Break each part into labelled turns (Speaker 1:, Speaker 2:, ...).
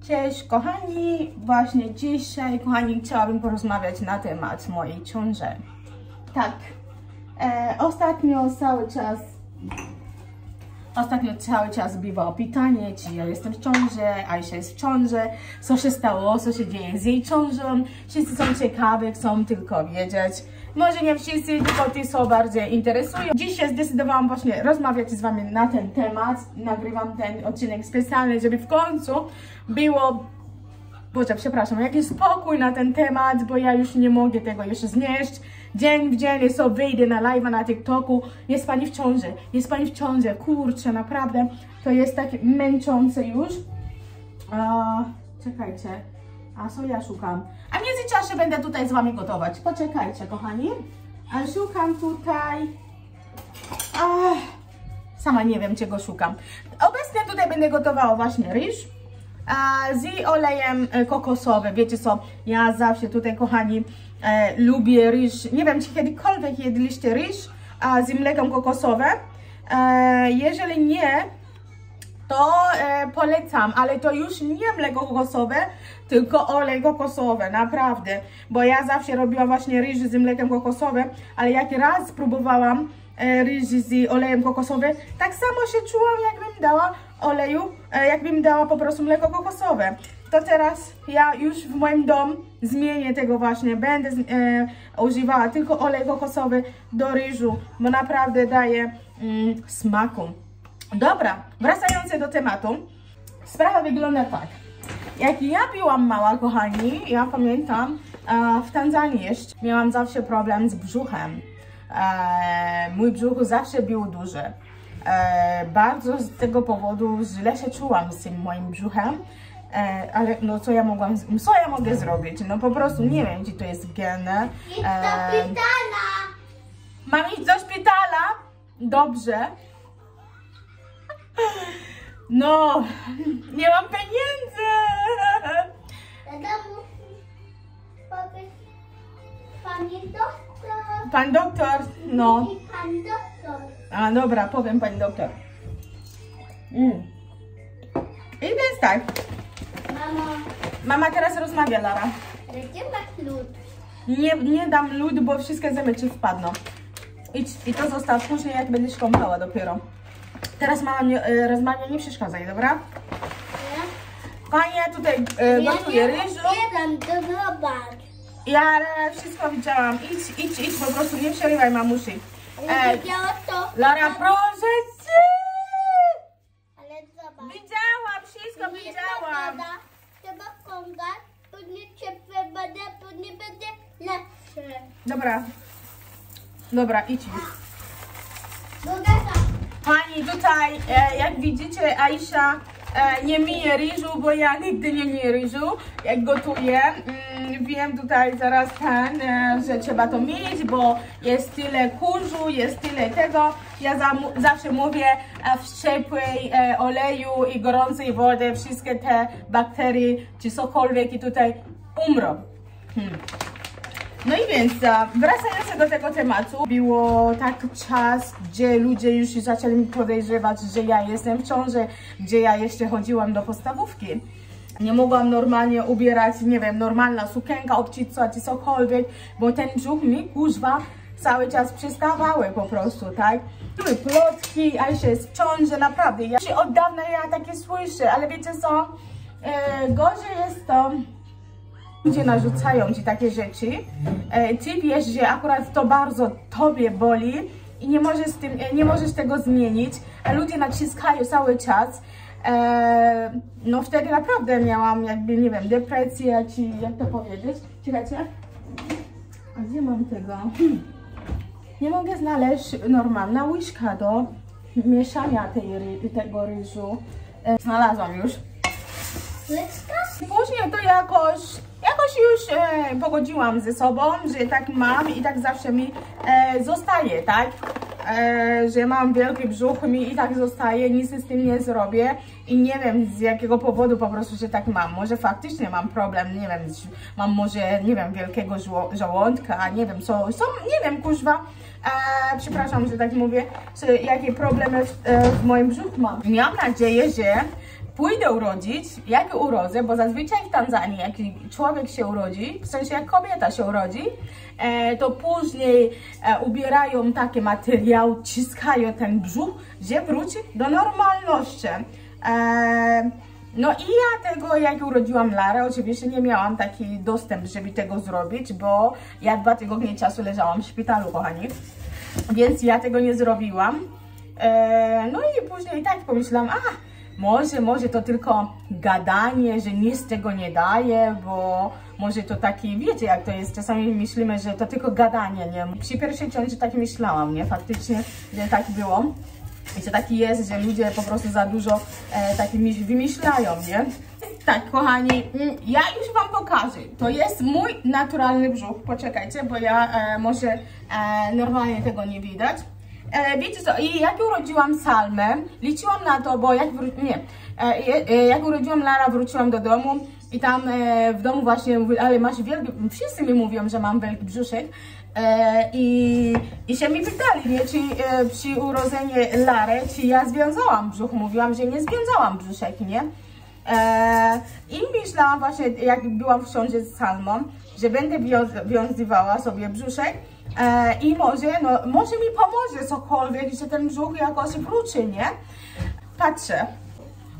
Speaker 1: Cześć kochani, właśnie dzisiaj kochani chciałabym porozmawiać na temat mojej ciąży. Tak, e, ostatnio cały czas Ostatnio cały czas bywało pytanie, czy ja jestem w ciąży, Aisha jest w ciąży, co się stało, co się dzieje z jej ciążą. Wszyscy są ciekawi, chcą tylko wiedzieć. Może nie wszyscy, tylko ty są bardziej interesują. Dzisiaj zdecydowałam właśnie rozmawiać z wami na ten temat. Nagrywam ten odcinek specjalny, żeby w końcu było Boże, przepraszam, jakiś spokój na ten temat, bo ja już nie mogę tego już znieść. Dzień w dzień so wyjdę na live na TikToku, jest pani w ciąży, jest pani w ciąży, kurczę, naprawdę, to jest tak męczące już. A, czekajcie, a co ja szukam? A w międzyczasie będę tutaj z wami gotować, poczekajcie kochani. A szukam tutaj... Ach, sama nie wiem czego szukam. Obecnie tutaj będę gotowała właśnie ryż z olejem e, kokosowym. Wiecie co, ja zawsze tutaj, kochani, e, lubię ryż. Nie wiem, czy kiedykolwiek jedliście ryż z mlekiem kokosowym. E, jeżeli nie, to e, polecam, ale to już nie mleko kokosowe, tylko olej kokosowy, naprawdę. Bo ja zawsze robiłam właśnie ryż z mlekiem kokosowym, ale jak raz spróbowałam e, ryż z olejem kokosowym, tak samo się czułam, jakbym dała oleju, e, jakbym dała po prostu mleko kokosowe. To teraz ja już w moim domu zmienię tego właśnie, będę e, używała tylko olej kokosowy do ryżu, bo naprawdę daje mm, smaku. Dobra, wracając do tematu, sprawa wygląda tak. Jak ja byłam mała, kochani, ja pamiętam, e, w Tanzanii jeszcze miałam zawsze problem z brzuchem. E, mój brzuch zawsze był duży. E, bardzo z tego powodu źle się czułam z tym moim brzuchem. Ale no co ja mogłam, co ja mogę zrobić? No po prostu nie wiem, czy to jest gene.
Speaker 2: Idź do szpitala!
Speaker 1: Mam iść do szpitala? Dobrze. No, nie mam pieniędzy. Pan doktor, no.
Speaker 2: I pan doktor.
Speaker 1: A dobra, powiem pani doktor. Mm. I więc tak,
Speaker 2: Mamo,
Speaker 1: mama teraz rozmawia, Lara.
Speaker 2: gdzie masz lód?
Speaker 1: Nie, nie dam lód, bo wszystkie ci wpadną. Idź, I to zostaw później, jak będziesz kąpała dopiero. Teraz mama nie, e, rozmawia, nie przeszkadzaj, dobra?
Speaker 2: Nie?
Speaker 1: Kochani, ja tutaj e, gotuję ryżu.
Speaker 2: otwieram, to zobacz.
Speaker 1: Ja e, wszystko widziałam. Idź, idź, idź, po prostu nie przerywaj mamusi. Ej. Lara, proszę cię! Widziałam, wszystko
Speaker 2: Nie
Speaker 1: widziałam.
Speaker 2: Trzeba kągać, później później będzie.
Speaker 1: Dobra. Dobra, idź już. Pani, tutaj, e, jak widzicie, Aisha e, nie myje ryżu, bo ja nigdy nie myję ryżu, jak gotuję. Mm, wiem tutaj zaraz ten, e, że trzeba to myć, bo jest tyle kurzu, jest tyle tego. Ja za, zawsze mówię w ciepłej oleju i gorącej wody wszystkie te bakterie czy cokolwiek i tutaj umrą. Hmm. No i więc, wracając do tego tematu, było tak czas, gdzie ludzie już zaczęli mi podejrzewać, że ja jestem w ciąży, gdzie ja jeszcze chodziłam do podstawówki. Nie mogłam normalnie ubierać, nie wiem, normalna sukienka, obcica czy cokolwiek, bo ten brzuch mi, kuźwa, cały czas przystawały po prostu, tak? Były plotki, a się jest w ciąży, naprawdę. Ja od dawna ja takie słyszę, ale wiecie co? E, gorzej jest to, ludzie narzucają ci takie rzeczy, e, ty wiesz, że akurat to bardzo tobie boli i nie możesz, tym, e, nie możesz tego zmienić, a ludzie naciskają cały czas. E, no wtedy naprawdę miałam jakby, nie wiem, depresję, czy jak to powiedzieć. Czekajcie. A gdzie mam tego? Hmm. Nie mogę znaleźć normalna łyżka do mieszania tej, tego ryżu. E, znalazłam już. Później to jakoś, jakoś już e, pogodziłam ze sobą, że tak mam i tak zawsze mi e, zostaje, tak? E, że mam wielki brzuch mi i tak zostaje, nic z tym nie zrobię i nie wiem z jakiego powodu po prostu, że tak mam. Może faktycznie mam problem, nie wiem, mam może, nie wiem, wielkiego żo- żołądka, nie wiem co, są, nie wiem, kuźwa. E, przepraszam, że tak mówię, że jakie problemy w, e, w moim brzuchu mam. Miałam nadzieję, że pójdę urodzić, jak urodzę, bo zazwyczaj w Tanzanii, jak człowiek się urodzi, w sensie jak kobieta się urodzi, e, to później e, ubierają takie materiał, ciskają ten brzuch, że wróci do normalności. E, no i ja tego, jak urodziłam Larę, oczywiście nie miałam taki dostęp, żeby tego zrobić, bo ja dwa tygodnie czasu leżałam w szpitalu, kochani. Więc ja tego nie zrobiłam. E, no i później tak pomyślałam, a może, może to tylko gadanie, że nic tego nie daje, bo może to taki, wiecie jak to jest, czasami myślimy, że to tylko gadanie, nie? Przy pierwszej ciąży tak myślałam, nie? Faktycznie, że tak było. I to taki jest, że ludzie po prostu za dużo e, tak wymyślają, nie? Tak, kochani, mm, ja już Wam pokażę. To jest mój naturalny brzuch. Poczekajcie, bo ja e, może e, normalnie tego nie widać. E, wiecie co, i jak urodziłam Salmę, liczyłam na to, bo jak nie, e, e, jak urodziłam Lara, wróciłam do domu i tam e, w domu właśnie mówię, ale masz wielki, wszyscy mi mówią, że mam wielki brzuszek. E, i, I się mi pytali, nie, czy e, przy urodzeniu Lary, czy ja związałam brzuch. Mówiłam, że nie związałam brzuszek, nie? E, I myślałam właśnie, jak byłam w ciąży z Salmą, że będę wią- wiązywała sobie brzuszek i może, no, może mi pomoże cokolwiek, że ten brzuch jakoś wróci, nie? Patrzę,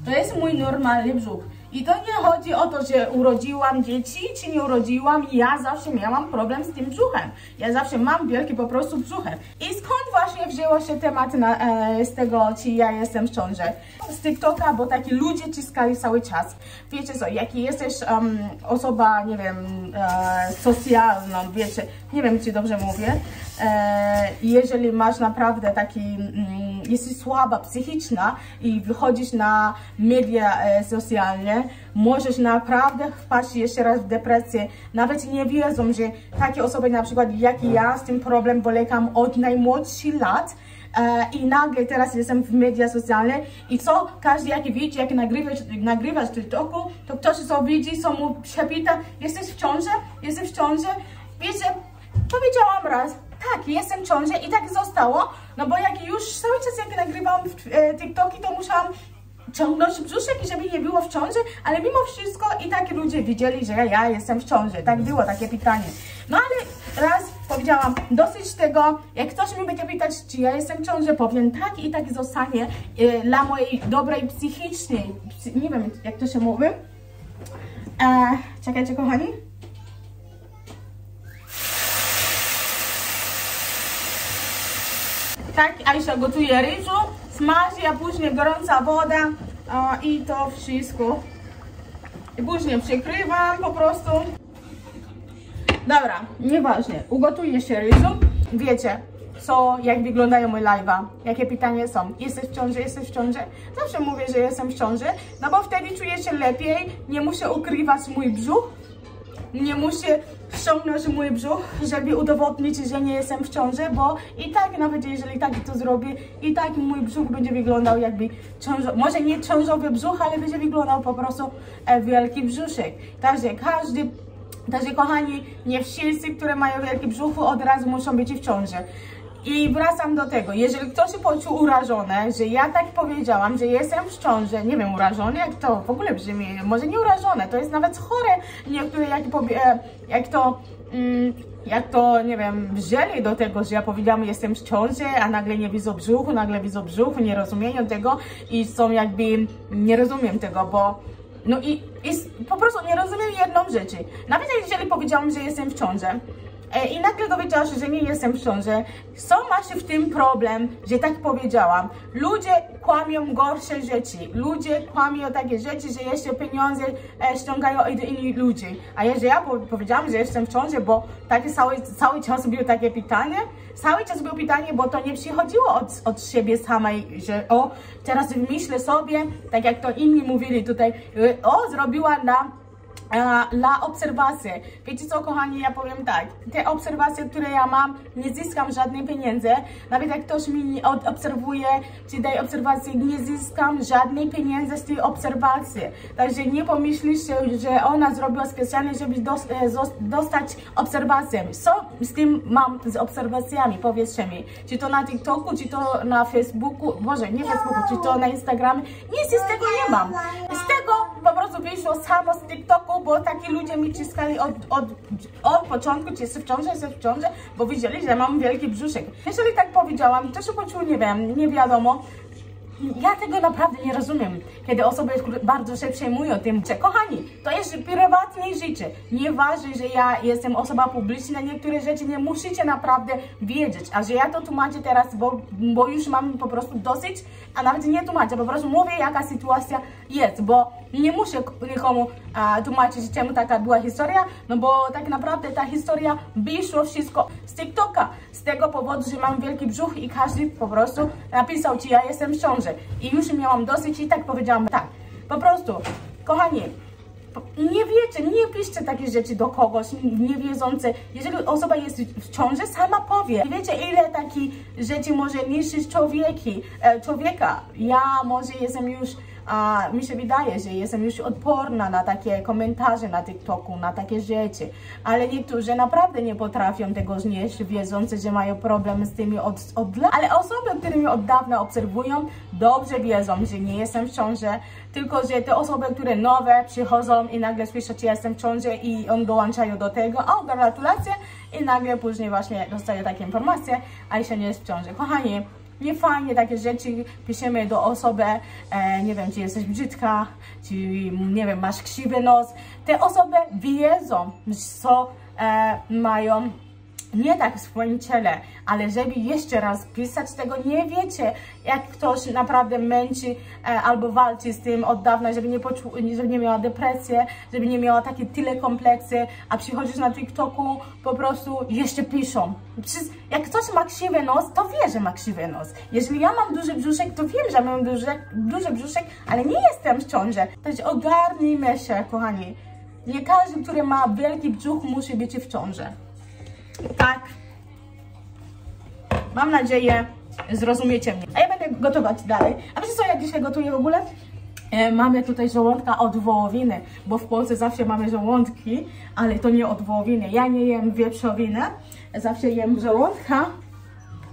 Speaker 1: to jest mój normalny brzuch. I to nie chodzi o to, że urodziłam dzieci, czy nie urodziłam. Ja zawsze miałam problem z tym brzuchem. Ja zawsze mam wielki po prostu brzuchem. I skąd właśnie wzięło się temat na, e, z tego, czy ja jestem w ciąży? Z TikToka, bo taki ludzie ciskali cały czas. Wiecie co, jak jesteś um, osoba, nie wiem, e, socjalną, wiecie, nie wiem, czy dobrze mówię, e, jeżeli masz naprawdę taki, mm, jesteś słaba psychiczna i wychodzisz na media e, socjalne, możesz naprawdę wpaść jeszcze raz w depresję. Nawet nie wiedzą, że takie osoby na przykład jak ja z tym problem bolekam od najmłodszych lat, E, i nagle teraz jestem w media socjalne. I co? Każdy jak widzi, jak nagrywasz, nagrywasz TikToku, to ktoś co widzi, co mu przepyta, jesteś w ciąży, jesteś w ciąży, wiecie, powiedziałam raz, tak, jestem w ciąży i tak zostało, no bo jak już cały czas jak nagrywałam w, e, TikToki, to musiałam ciągnąć brzuszek i żeby nie było w ciąży, ale mimo wszystko i tak ludzie widzieli, że ja jestem w ciąży. Tak było takie pytanie. No ale raz powiedziałam, dosyć tego, jak ktoś mi będzie pytać, czy ja jestem w ciąży, powiem tak i tak zostanie e, dla mojej dobrej psychicznej, psy, nie wiem jak to się mówi. E, czekajcie kochani. Tak, Aisha gotuje ryżu, smaży, a później gorąca woda i to wszystko. I później przykrywam po prostu. Dobra, nieważne, ugotuję się ryżu. Wiecie, co, jak wyglądają moje live'a, jakie pytania są. Jesteś w ciąży, jesteś w ciąży? Zawsze mówię, że jestem w ciąży, no bo wtedy czuję się lepiej, nie muszę ukrywać mój brzuch, nie muszę ściągnąć mój brzuch, żeby udowodnić, że nie jestem w ciąży, bo i tak nawet jeżeli tak to zrobię, i tak mój brzuch będzie wyglądał jakby ciążowy, może nie ciążowy brzuch, ale będzie wyglądał po prostu e, wielki brzuszek. Także każdy Także kochani, nie wszyscy, które mają wielki brzuch, od razu muszą być w ciąży. I wracam do tego, jeżeli ktoś się poczuł urażony, że ja tak powiedziałam, że jestem w ciąży, nie wiem, urażony, jak to w ogóle brzmi, może nie urażone, to jest nawet chore, niektóre jak, powie, jak to, mm, jak to, nie wiem, wzięli do tego, że ja powiedziałam, jestem w ciąży, a nagle nie widzą brzuchu, nagle widzą brzuchu, nie rozumieją tego i są jakby, nie rozumiem tego, bo no i, i po prostu nie rozumiem jedną rzecz. Nawet jeżeli powiedziałam, że jestem w ciąży e, i nagle dowiedziałam się, że nie jestem w ciąży, co macie w tym problem, że tak powiedziałam? Ludzie kłamią gorsze rzeczy. Ludzie kłamią takie rzeczy, że jeszcze pieniądze e, ściągają od innych ludzi. A jeżeli ja po powiedziałam, że jestem w ciąży, bo takie cały, cały czas było takie pytanie, cały czas było pytanie, bo to nie przychodziło od, od siebie samej, że o, teraz myślę sobie, tak jak to inni mówili tutaj, o, zrobiła na e, dla obserwacji. Wiecie co, kochani, ja powiem tak, te obserwacje, które ja mam, nie zyskam żadnych pieniędzy, nawet jak ktoś mi obserwuje, czy daje obserwacje, nie zyskam żadnej pieniędzy z tej obserwacji. Także nie pomyślicie, że ona zrobiła specjalnie, żeby e, dostać obserwację. Co z tym mam z obserwacjami, powiedzcie mi. Czy to na TikToku, czy to na Facebooku, Boże, nie Facebooku, czy to na Instagramie, nic z tego nie mam. Z tego po prostu wyszło samo z TikToku, bo takie ludzie mi ciskali od, od, od początku, czy jestem w ciąży, jestem w ciąży, bo widzieli, że mam wielki brzuszek. Jeżeli tak powiedziałam, to się poczuł, nie wiem, nie wiadomo. Ja tego naprawdę nie rozumiem, kiedy osoby bardzo się przejmują tym, że kochani, to jest prywatne życie. Nie ważne, że ja jestem osoba publiczna, niektóre rzeczy nie musicie naprawdę wiedzieć, a że ja to tłumaczę teraz, bo, bo już mam po prostu dosyć, a nawet nie tłumaczę, po prostu mówię jaka sytuacja jest, bo nie muszę nikomu a, tłumaczyć, czemu taka była historia, no bo tak naprawdę ta historia wyszło wszystko z TikToka, z tego powodu, że mam wielki brzuch i każdy po prostu napisał, czy ja jestem w ciąży. I już miałam dosyć i tak powiedziałam tak. Po prostu, kochani, nie wiecie, nie piszcie takie rzeczy do kogoś niewiedzące. Jeżeli osoba jest w ciąży, sama powie. Wiecie, ile takich rzeczy może niszczyć człowieki, e, człowieka. Ja może jestem już, a, mi się wydaje, że jestem już odporna na takie komentarze na TikToku, na takie rzeczy. Ale niektórzy naprawdę nie potrafią tego znieść, wiedząc, że mają problem z tymi od, od lat. Ale osoby, które mnie od dawna obserwują, dobrze wiedzą, że nie jestem w ciąży, tylko że te osoby, które nowe przychodzą i nagle słyszą, że jestem w ciąży i on dołączają do tego, o gratulacje i nagle później właśnie dostają takie informacje, a jeszcze nie jest w ciąży. Kochani, nie fajnie takie rzeczy piszemy do osoby, e, nie wiem, czy jesteś brzydka, czy nie wiem, masz krzywy nos. Te osoby wiedzą, co e, mają nie tak w swoim ciele, ale żeby jeszcze raz pisać tego, nie wiecie, jak ktoś naprawdę męczy e, albo walczy z tym od dawna, żeby nie, żeby nie miała depresji, żeby nie miała takie tyle kompleksy, a przychodzisz na TikToku, po prostu jeszcze piszą. Przecież jak ktoś ma krzywy nos, to wie, że ma krzywy nos. Jeżeli ja mam duży brzuszek, to wiem, że mam duży, duży brzuszek, ale nie jestem w ciąży. Także ogarnijmy się, kochani. Nie każdy, który ma wielki brzuch, musi być w ciąży. Tak. Mam nadzieję, zrozumiecie mnie. A ja będę gotować dalej. A wiecie co ja dzisiaj gotuję w ogóle? E, mamy tutaj żołądka od wołowiny, bo w Polsce zawsze mamy żołądki, ale to nie od wołowiny. Ja nie jem wieprzowiny, zawsze jem żołądka.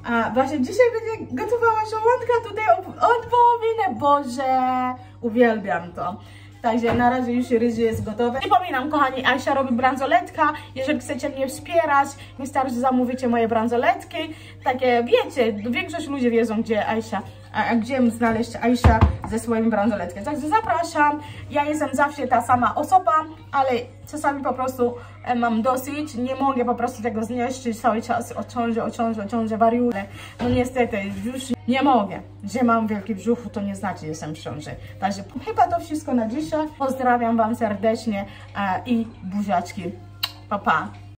Speaker 1: A właśnie dzisiaj będę gotowała żołądka tutaj od, wołowiny. Boże, uwielbiam to. Także na razie już ryż jest gotowy. Przypominam, kochani, Aisha robi bransoletka. Jeżeli chcecie mnie wspierać, wystarczy zamówicie moje bransoletki. Takie, wiecie, większość ludzi wiedzą, gdzie Aisha, a, a gdzie znaleźć Aisha ze swoim bransoletkiem. Także zapraszam. Ja jestem zawsze ta sama osoba, ale czasami po prostu e, mam dosyć. Nie mogę po prostu tego znieść cały czas o ciąży, o ciąży, wariuję. No niestety, już nie mogę. Że mam wielki brzuch, to nie znaczy, że jestem w ciąży. Także chyba to wszystko na dzisiaj. Pozdrawiam Wam serdecznie e, i buziaczki. Pa, pa.